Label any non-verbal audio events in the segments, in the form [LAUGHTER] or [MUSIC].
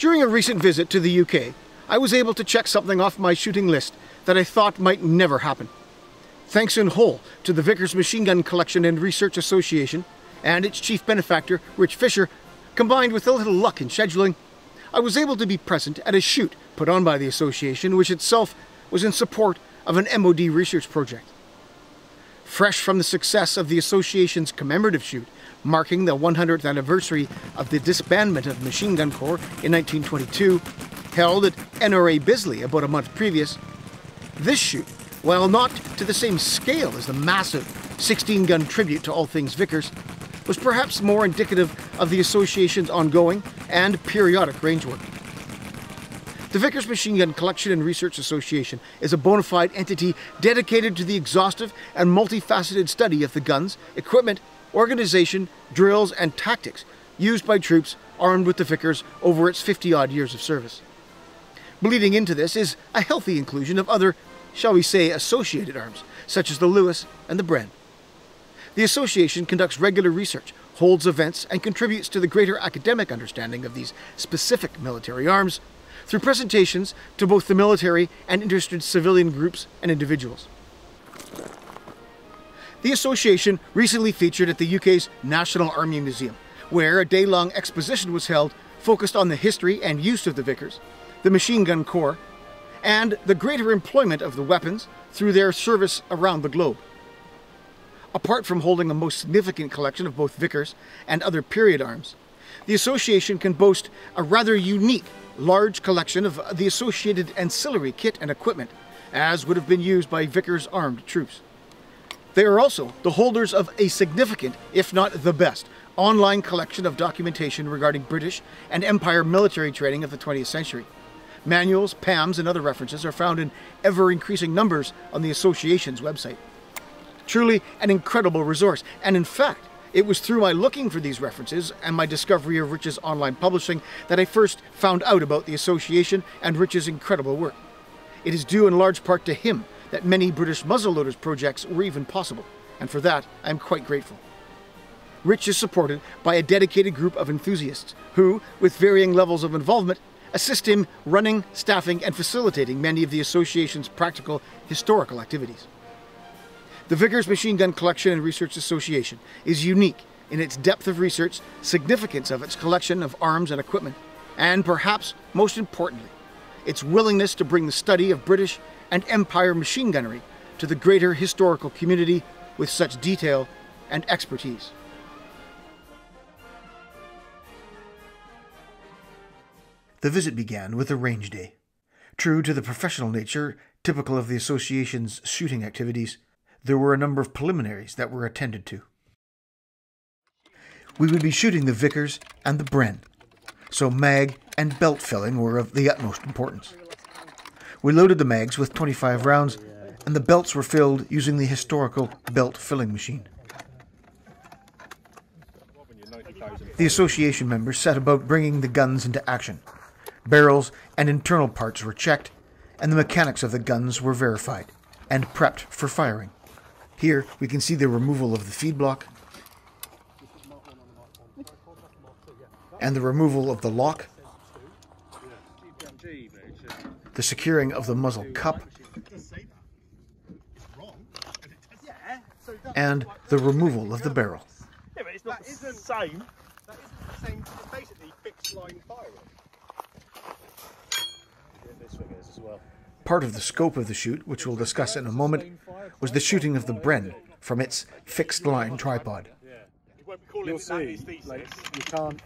During a recent visit to the UK, I was able to check something off my shooting list that I thought might never happen. Thanks in whole to the Vickers Machine Gun Collection and Research Association and its chief benefactor, Rich Fisher, combined with a little luck in scheduling, I was able to be present at a shoot put on by the association, which itself was in support of an MOD research project. Fresh from the success of the association's commemorative shoot, marking the 100th anniversary of the disbandment of Machine Gun Corps in 1922, held at NRA Bisley about a month previous, this shoot, while not to the same scale as the massive 16 gun tribute to all things Vickers, was perhaps more indicative of the association's ongoing and periodic range work. The Vickers Machine Gun Collection and Research Association is a bona fide entity dedicated to the exhaustive and multifaceted study of the guns, equipment, organization, drills, and tactics used by troops armed with the Vickers over its 50 odd years of service. Bleeding into this is a healthy inclusion of other, shall we say, associated arms, such as the Lewis and the Bren. The association conducts regular research, holds events, and contributes to the greater academic understanding of these specific military arms through presentations to both the military and interested civilian groups and individuals. The association recently featured at the UK's National Army Museum, where a day long exposition was held focused on the history and use of the Vickers, the Machine Gun Corps, and the greater employment of the weapons through their service around the globe. Apart from holding a most significant collection of both Vickers and other period arms, the association can boast a rather unique large collection of the associated ancillary kit and equipment, as would have been used by Vickers armed troops. They are also the holders of a significant, if not the best, online collection of documentation regarding British and Empire military training of the 20th century. Manuals, PAMs, and other references are found in ever increasing numbers on the association's website. Truly an incredible resource, and in fact, it was through my looking for these references and my discovery of Rich's online publishing that I first found out about the association and Rich's incredible work. It is due in large part to him that many British muzzleloaders projects were even possible, and for that I am quite grateful. Rich is supported by a dedicated group of enthusiasts who, with varying levels of involvement, assist him running, staffing, and facilitating many of the association's practical historical activities. The Vickers Machine Gun Collection and Research Association is unique in its depth of research, significance of its collection of arms and equipment, and perhaps most importantly, its willingness to bring the study of British and Empire machine gunnery to the greater historical community with such detail and expertise. The visit began with a range day. True to the professional nature typical of the association's shooting activities, there were a number of preliminaries that were attended to. We would be shooting the Vickers and the Bren, so mag and belt filling were of the utmost importance. We loaded the mags with 25 rounds, and the belts were filled using the historical belt filling machine. The association members set about bringing the guns into action. Barrels and internal parts were checked, and the mechanics of the guns were verified and prepped for firing. Here we can see the removal of the feed block and the removal of the lock, the securing of the muzzle cup, and the removal of the barrel. Yeah, but it's not the same. That isn't the same. It's basically fixed line firing. Yeah, this thing is as well. Part of the scope of the shoot, which we'll discuss in a moment, was the shooting of the Bren from its fixed line tripod. Yeah. You won't be calling You'll it that, see, like you can't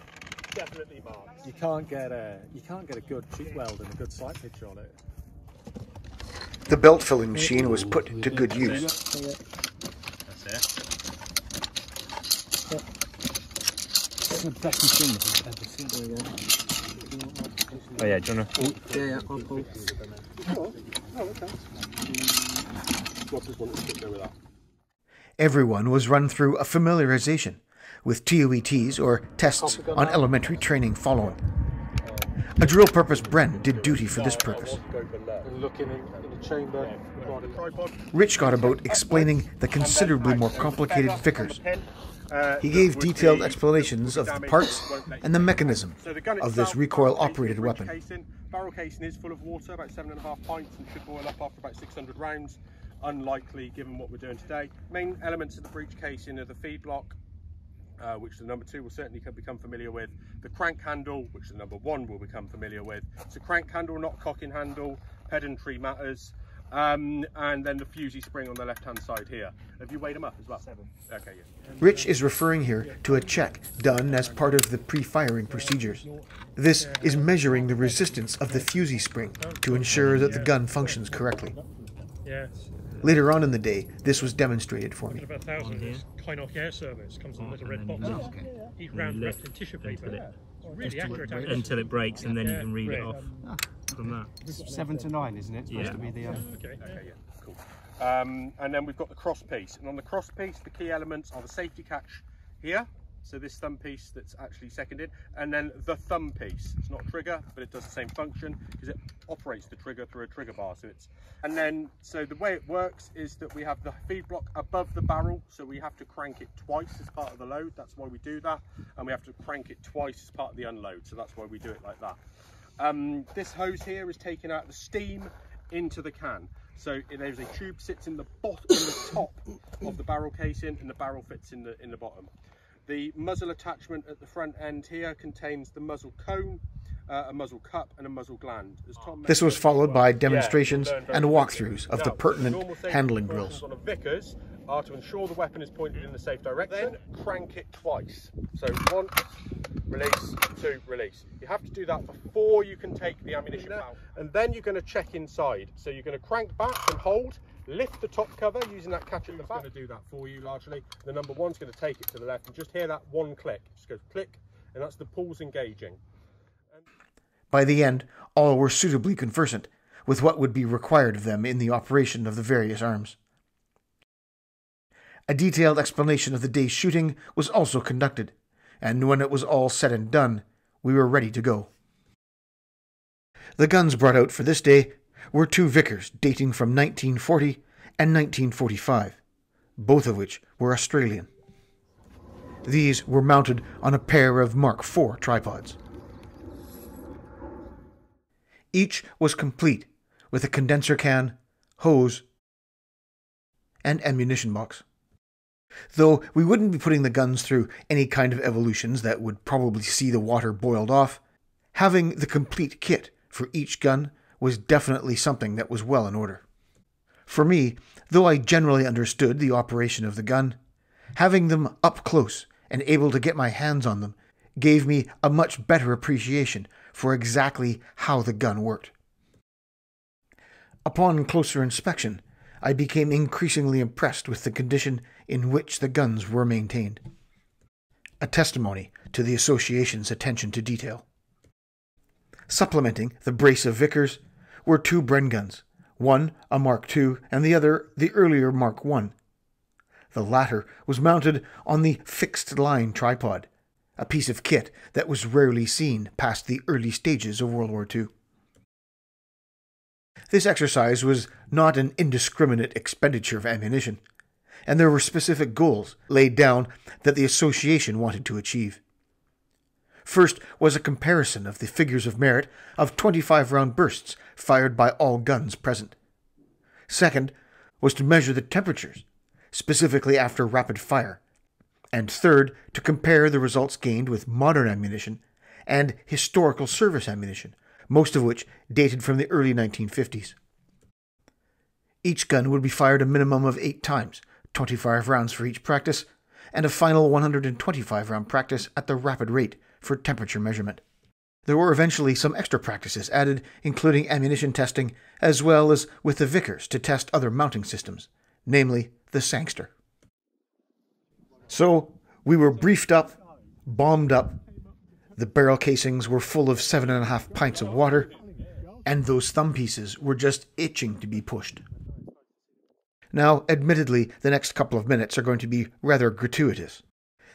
Definitely marked. you can't get a you can't get a good cheek weld and a good sight picture on it. The belt filling machine was put to good use. That's it. the best machine I've ever seen. Oh yeah, do you wanna... Oh, yeah, yeah, I'll pull. Everyone was run through a familiarization with TOETs or tests on elementary training following. A drill purpose Bren did duty for this purpose. And looking in, in the chamber. Rich got about explaining the considerably more complicated Vickers, He gave detailed explanations of the parts won't let you and the mechanism So the gun of this recoil-operated weapon. Barrel casing is full of water, about seven and a half pints, and should boil up after about 600 rounds. Unlikely, given what we're doing today. Main elements of the breech casing are the feed block, uh, which the number two will certainly become familiar with. The crank handle, which the number one will become familiar with. It's a crank handle, not cocking handle. Pedantry matters. Um, and then the fusee spring on the left-hand side here. Have you weighed them up as well? Seven. Okay, yeah. Rich is referring here to a check done as part of the pre-firing procedures. This is measuring the resistance of the fusee spring to ensure that the gun functions correctly. Yeah, Later on in the day, this was demonstrated for me. about a of Kynoch air service comes in little red boxes. Each round lift wrapped in tissue into paper. it. It's really accurate. actually. until it breaks, and then you can read it great. off from that. Seven to nine, isn't it? Supposed Yeah. to be the. Um, Okay. Okay, yeah, cool. Um, and then we've got the cross piece. And on the cross piece, the key elements are the safety catch here. So this thumb piece that's actually seconded. And then the thumb piece. It's not trigger, but it does the same function because it operates the trigger through a trigger bar. So it's, and then, so the way it works is that we have the feed block above the barrel. So we have to crank it twice as part of the load. That's why we do that. And we have to crank it twice as part of the unload. So that's why we do it like that. Um, this hose here is taking out the steam into the can. So there's a tube sits in the bottom, in the top of the barrel casing, and the barrel fits in the in the bottom. The muzzle attachment at the front end here contains the muzzle cone, uh, a muzzle cup, and a muzzle gland. As Tom This was followed by demonstrations we'll learn very and walkthroughs of Now, the pertinent normal safety handling drills. On a Vickers are to ensure the weapon is pointed in the safe direction. Then crank it twice. So one, release, two, release. You have to do that before you can take the ammunition out. And then you're going to check inside. So you're going to crank back and hold, lift the top cover using that catch at the back. going to do that for you largely. The number one's going to take it to the left and just hear that one click. Just goes click, and that's the pulls engaging. By the end, all were suitably conversant with what would be required of them in the operation of the various arms. A detailed explanation of the day's shooting was also conducted, and when it was all said and done, we were ready to go. The guns brought out for this day were two Vickers dating from 1940 and 1945, both of which were Australian. These were mounted on a pair of Mark IV tripods. Each was complete with a condenser can, hose, and ammunition box. Though we wouldn't be putting the guns through any kind of evolutions that would probably see the water boiled off, having the complete kit for each gun was definitely something that was well in order. For me, though I generally understood the operation of the gun, having them up close and able to get my hands on them gave me a much better appreciation for exactly how the gun worked. Upon closer inspection, I became increasingly impressed with the condition in which the guns were maintained. A testimony to the association's attention to detail. Supplementing the brace of Vickers were two Bren guns, one a Mark II and the other the earlier Mark I. The latter was mounted on the fixed line tripod, a piece of kit that was rarely seen past the early stages of World War II. This exercise was not an indiscriminate expenditure of ammunition, and there were specific goals laid down that the association wanted to achieve. First was a comparison of the figures of merit of 25 round bursts fired by all guns present. Second was to measure the temperatures, specifically after rapid fire. And third, to compare the results gained with modern ammunition and historical service ammunition, most of which dated from the early 1950s. Each gun would be fired a minimum of eight times, 25 rounds for each practice, and a final 125 round practice at the rapid rate for temperature measurement. There were eventually some extra practices added, including ammunition testing, as well as with the Vickers to test other mounting systems, namely the Sangster. So, we were briefed up, bombed up, the barrel casings were full of seven and a half pints of water, and those thumb pieces were just itching to be pushed. Now, admittedly, the next couple of minutes are going to be rather gratuitous.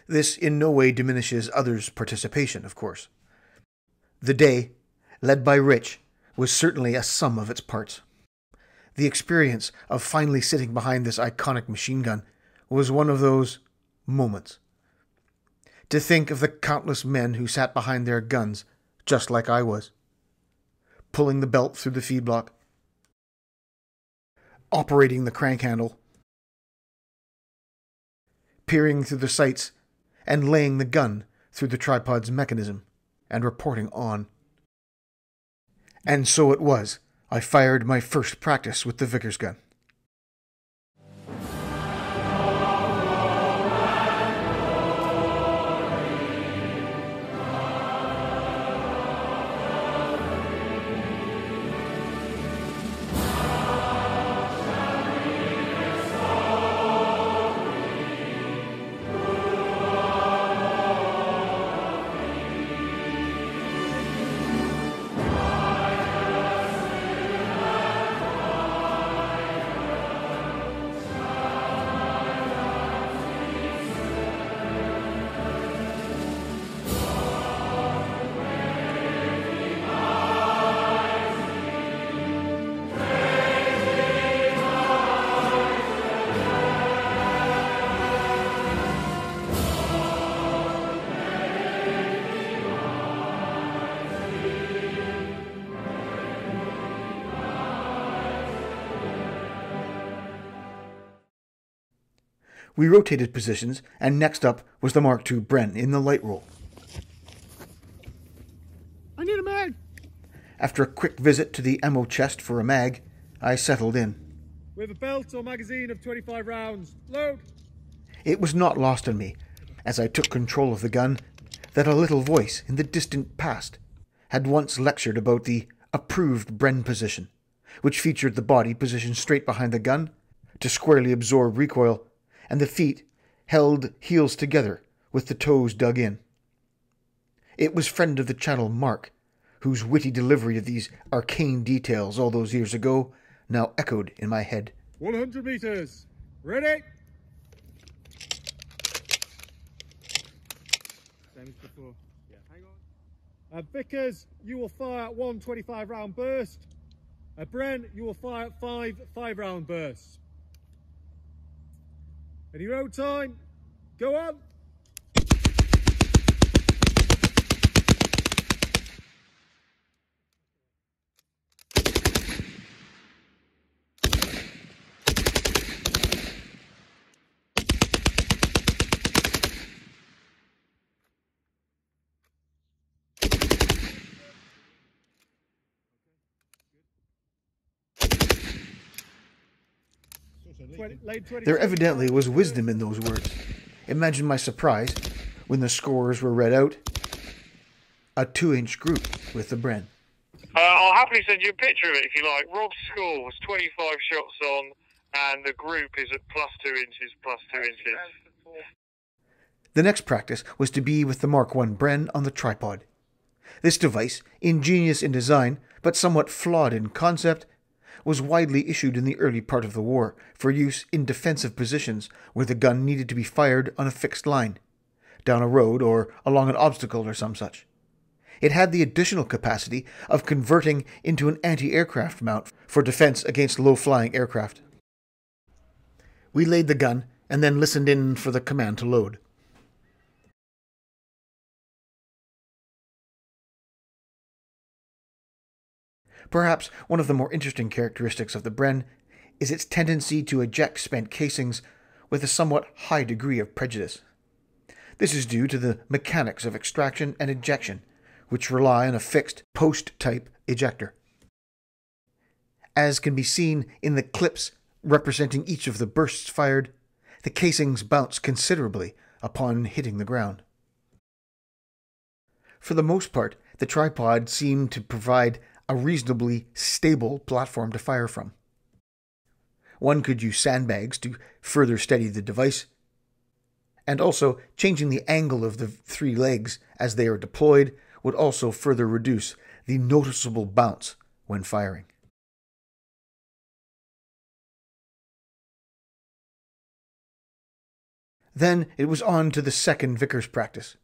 This in no way diminishes others' participation, of course. The day, led by Rich, was certainly a sum of its parts. The experience of finally sitting behind this iconic machine gun was one of those moments to think of the countless men who sat behind their guns, just like I was, pulling the belt through the feed block, operating the crank handle, peering through the sights, and laying the gun through the tripod's mechanism, and reporting on. And so it was. I fired my first practice with the Vickers gun. We rotated positions, and next up was the Mark II Bren in the light role. I need a mag. After a quick visit to the ammo chest for a mag, I settled in. We have a belt or magazine of 25 rounds. Load. It was not lost on me, as I took control of the gun, that a little voice in the distant past had once lectured about the approved Bren position, which featured the body positioned straight behind the gun to squarely absorb recoil, and the feet held heels together with the toes dug in. It was friend of the channel Mark, whose witty delivery of these arcane details all those years ago now echoed in my head. 100 meters. Ready? Same as before. Yeah. Hang on. Uh, Vickers, you will fire at one 25 round burst. Uh, Bren, you will fire at five five round bursts. Your own time, go on. There evidently was wisdom in those words. Imagine my surprise when the scores were read out. A two inch group with the Bren. Uh, I'll happily send you a picture of it if you like. Rob's score was 25 shots on, and the group is at plus two inches, plus two inches. The next practice was to be with the Mark I Bren on the tripod. This device, ingenious in design but somewhat flawed in concept, was widely issued in the early part of the war for use in defensive positions where the gun needed to be fired on a fixed line, down a road or along an obstacle or some such. It had the additional capacity of converting into an anti aircraft mount for defense against low flying aircraft. We laid the gun and then listened in for the command to load. Perhaps one of the more interesting characteristics of the Bren is its tendency to eject spent casings with a somewhat high degree of prejudice. This is due to the mechanics of extraction and ejection, which rely on a fixed post type ejector. As can be seen in the clips representing each of the bursts fired, the casings bounce considerably upon hitting the ground. For the most part, the tripod seemed to provide a reasonably stable platform to fire from. One could use sandbags to further steady the device, and also changing the angle of the three legs as they are deployed would also further reduce the noticeable bounce when firing. Then it was on to the second Vickers practice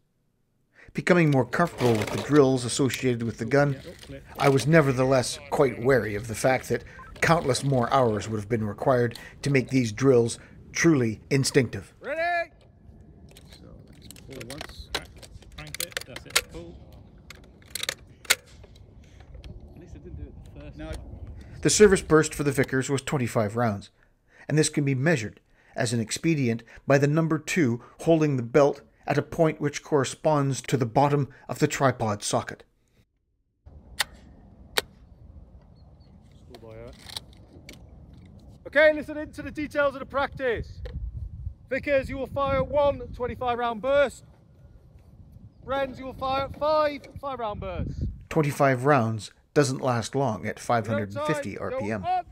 becoming more comfortable with the drills associated with the gun, I was nevertheless quite wary of the fact that countless more hours would have been required to make these drills truly instinctive. Ready? So, pull once, crank it, that's it, pull. At least I didn't do it the first no. The service burst for the Vickers was 25 rounds, and this can be measured as an expedient by the number two holding the belt at a point which corresponds to the bottom of the tripod socket. Okay, listen in to the details of the practice. Vickers, you will fire one 25 round burst. Bren, you will fire five 5 round bursts. 25 rounds doesn't last long at 550 time, go RPM. on.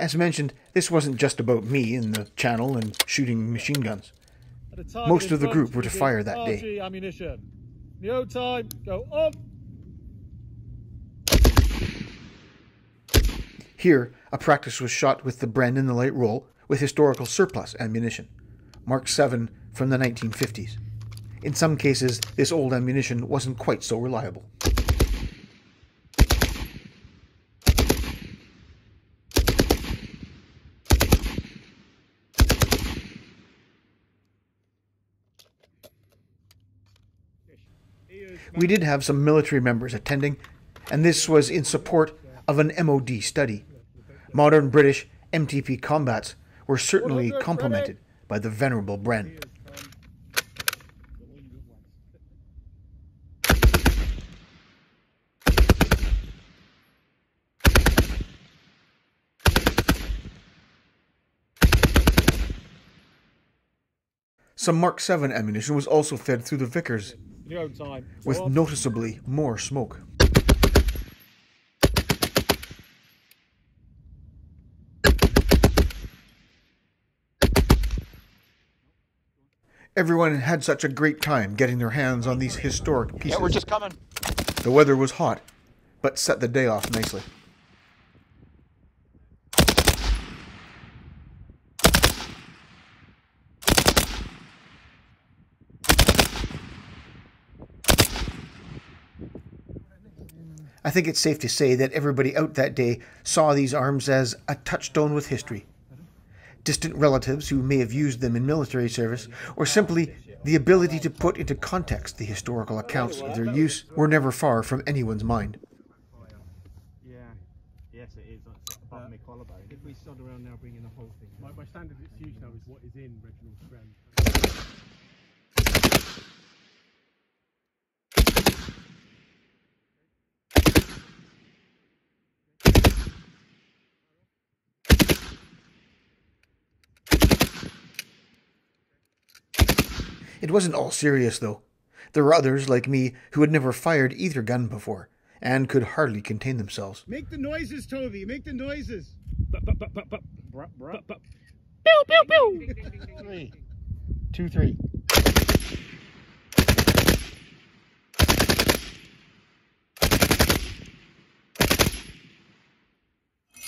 As mentioned, this wasn't just about me in the channel and shooting machine guns. And Most of the group were to fire that day. Ammunition. Time, go on. Here, a practice was shot with the Bren in the light role with historical surplus ammunition, Mark 7 from the 1950s. In some cases, this old ammunition wasn't quite so reliable. We did have some military members attending, and this was in support of an MOD study. Modern British MTP combats were certainly complemented by the venerable Bren. Some Mark 7 ammunition was also fed through the Vickers, Your own time. Go with on. noticeably more smoke. Everyone had such a great time getting their hands on these historic pieces. Yeah, we're just coming. The weather was hot, but set the day off nicely. I think it's safe to say that everybody out that day saw these arms as a touchstone with history. Distant relatives who may have used them in military service, or simply the ability to put into context the historical accounts of their use, were never far from anyone's mind. Yeah. Yes, it is. Above my collarbone. If we sod around now bringing the whole thing. My, my standard it's used now is what is in Reginald's Bren. It wasn't all serious, though. There were others, like me, who had never fired either gun before, and could hardly contain themselves. Make the noises, Toby. Make the noises. Three. Two, three.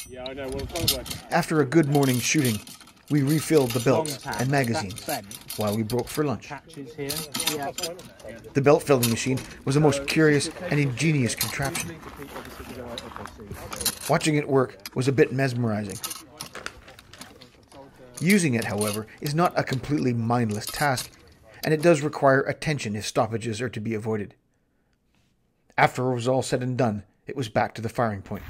Yeah, I know. Well, it's work. After a good morning shooting, we refilled the belts and magazines while we broke for lunch. Catches here. Yeah. The belt filling machine was a most curious and ingenious contraption. Watching it work was a bit mesmerizing. Using it, however, is not a completely mindless task, and it does require attention if stoppages are to be avoided. After it was all said and done, it was back to the firing point.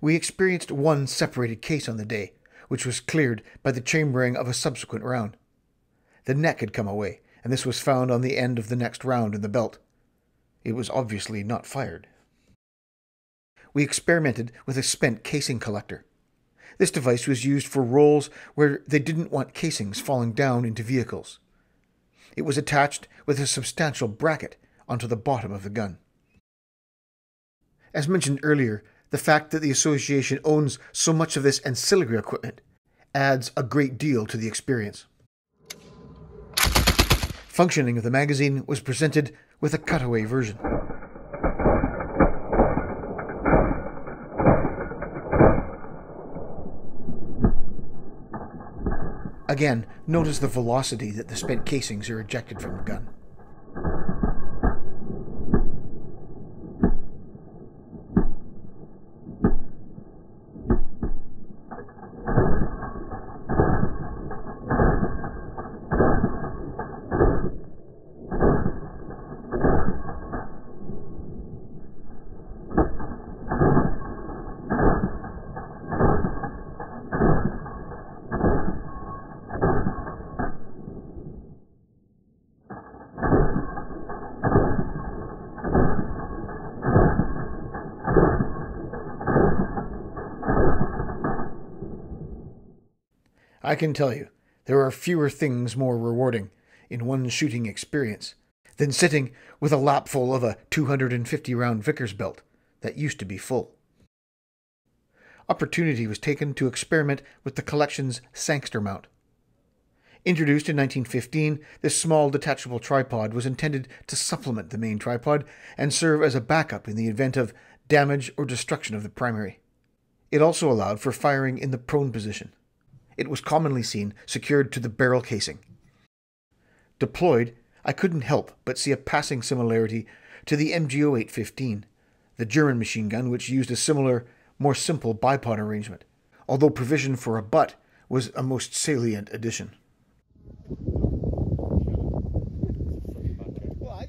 We experienced one separated case on the day, which was cleared by the chambering of a subsequent round. The neck had come away, and this was found on the end of the next round in the belt. It was obviously not fired. We experimented with a spent casing collector. This device was used for roles where they didn't want casings falling down into vehicles. It was attached with a substantial bracket onto the bottom of the gun. As mentioned earlier, the fact that the association owns so much of this ancillary equipment adds a great deal to the experience. Functioning of the magazine was presented with a cutaway version. Again, notice the velocity that the spent casings are ejected from the gun. I can tell you, there are fewer things more rewarding in one shooting experience than sitting with a lapful of a 250 round Vickers belt that used to be full. Opportunity was taken to experiment with the collection's Sangster mount. Introduced in 1915, this small detachable tripod was intended to supplement the main tripod and serve as a backup in the event of damage or destruction of the primary. It also allowed for firing in the prone position. It was commonly seen secured to the barrel casing. Deployed, I couldn't help but see a passing similarity to the MG 08/15, the German machine gun which used a similar, more simple bipod arrangement, although provision for a butt was a most salient addition. Well, I,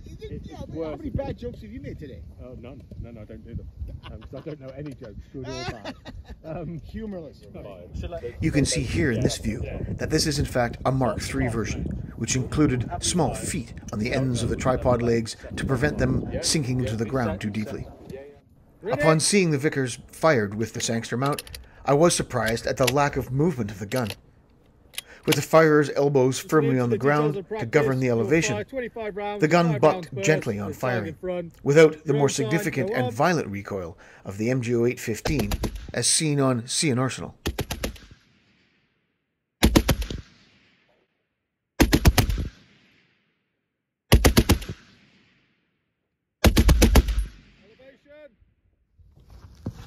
yeah, how many bad jokes have you made today? Oh, none. No, no, I don't do them. Because I don't know any jokes, good or bad. [LAUGHS] Um, Humorless. You can see here in this view that this is in fact a Mark III version, which included small feet on the ends of the tripod legs to prevent them sinking into the ground too deeply. Upon seeing the Vickers fired with the Sangster mount, I was surprised at the lack of movement of the gun. With the firer's elbows firmly on the ground to govern the elevation, the gun bucked gently on firing, without the more significant and violent recoil of the MG 08/15 as seen on C&Rsenal.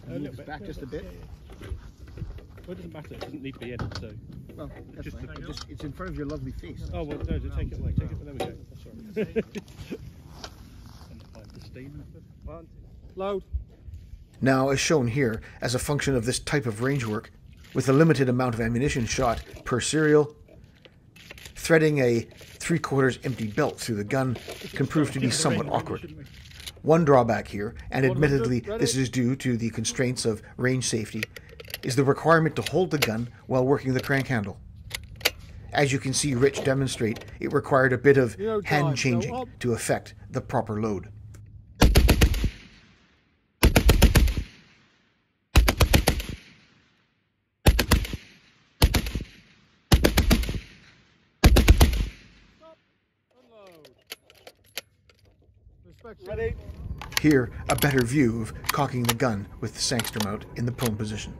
Move back just a bit. Well, it doesn't matter. It doesn't need to be in. So. Well, that's Just fine. the- just, it's in front of your lovely face. Oh well, no, just take it away. Take it. There we go. That's all right. and find the steam method. One, two. Load. Now, as shown here, as a function of this type of range work, with a limited amount of ammunition shot per serial, threading a three quarters empty belt through the gun can prove to be somewhat awkward. One drawback here, and admittedly this is due to the constraints of range safety, is the requirement to hold the gun while working the crank handle. As you can see Rich demonstrate, it required a bit of hand changing to effect the proper load. Ready? Here, a better view of cocking the gun with the Sangster mount in the prone position.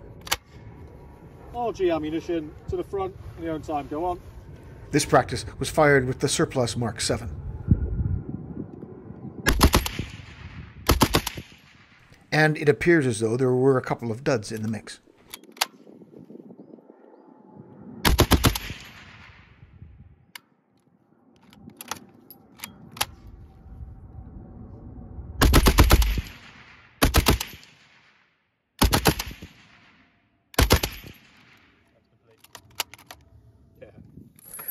RG ammunition to the front in your own time. Go on. This practice was fired with the Surplus Mark VII. And it appears as though there were a couple of duds in the mix.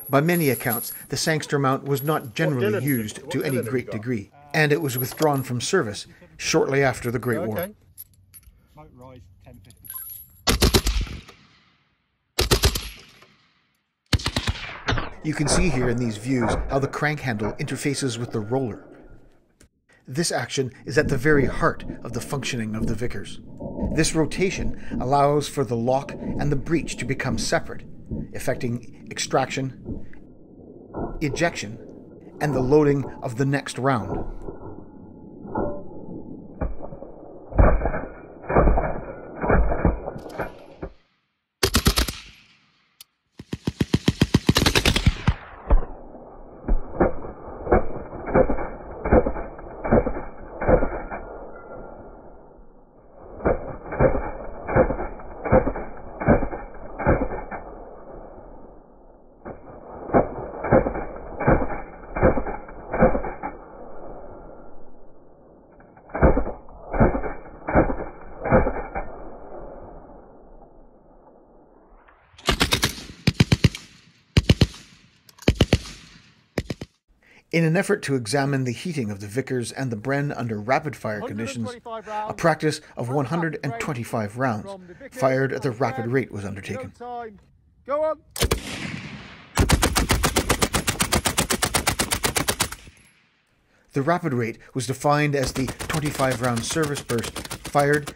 By many accounts, the Sangster mount was not generally used to any great degree, and it was withdrawn from service shortly after the Great War. Smoke rise 1050. You can see here in these views how the crank handle interfaces with the roller. This action is at the very heart of the functioning of the Vickers. This rotation allows for the lock and the breech to become separate, effecting extraction, ejection, and the loading of the next round. In an effort to examine the heating of the Vickers and the Bren under rapid fire conditions, a practice of 125 rounds fired at the rapid rate was undertaken. Go on. The rapid rate was defined as the 25 round service burst fired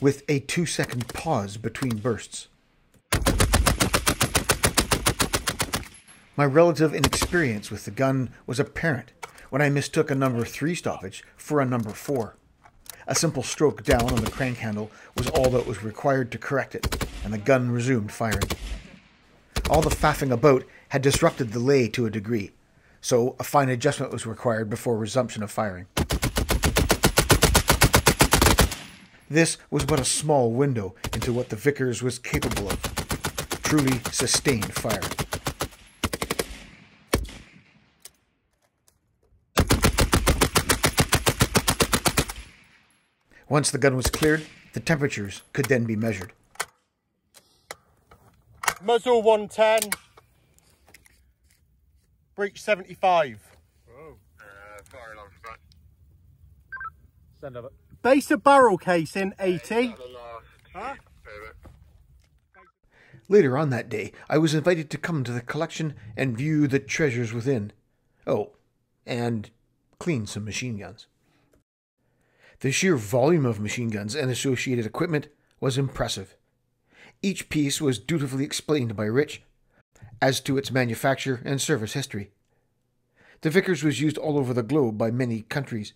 with a two second pause between bursts. My relative inexperience with the gun was apparent when I mistook a number 3 stoppage for a number 4. A simple stroke down on the crank handle was all that was required to correct it, and the gun resumed firing. All the faffing about had disrupted the lay to a degree, so a fine adjustment was required before resumption of firing. This was but a small window into what the Vickers was capable of truly sustained firing. Once the gun was cleared, the temperatures could then be measured. Muzzle 110. Breech 75. Send over. Base of barrel casing 80. Later on that day, I was invited to come to the collection and view the treasures within. Oh, and clean some machine guns. The sheer volume of machine guns and associated equipment was impressive. Each piece was dutifully explained by Rich as to its manufacture and service history. The Vickers was used all over the globe by many countries,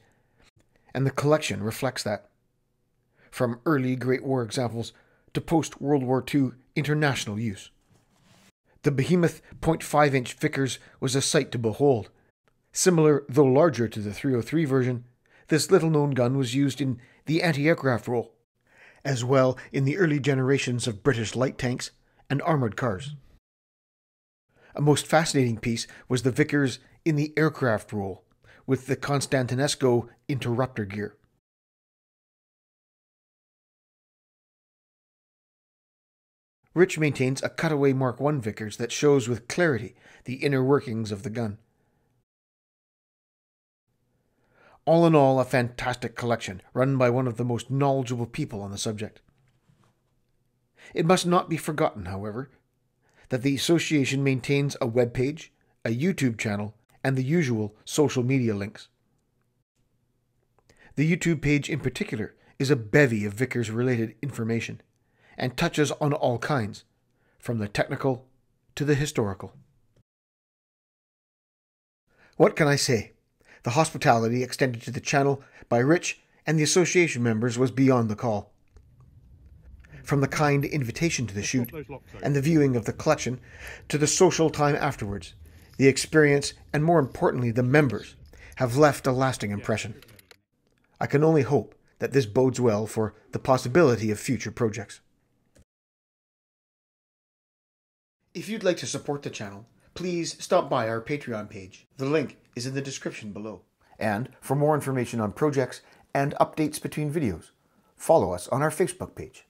and the collection reflects that. From early Great War examples to post World War II international use. The behemoth 0.5 inch Vickers was a sight to behold. Similar, though larger, to the 303 version, this little known gun was used in the anti aircraft role, as well in the early generations of British light tanks and armoured cars. A most fascinating piece was the Vickers in the aircraft role, with the Constantinesco interrupter gear. Rich maintains a cutaway Mark I Vickers that shows with clarity the inner workings of the gun. All in all, a fantastic collection run by one of the most knowledgeable people on the subject. It must not be forgotten, however, that the association maintains a web page, a YouTube channel, and the usual social media links. The YouTube page in particular is a bevy of Vickers related information and touches on all kinds, from the technical to the historical. What can I say? The hospitality extended to the channel by Rich and the association members was beyond the call. From the kind invitation to the shoot and the viewing of the collection to the social time afterwards, the experience and more importantly the members have left a lasting impression. I can only hope that this bodes well for the possibility of future projects. If you'd like to support the channel, please stop by our Patreon page. The link is in the description below. And for more information on projects and updates between videos, follow us on our Facebook page.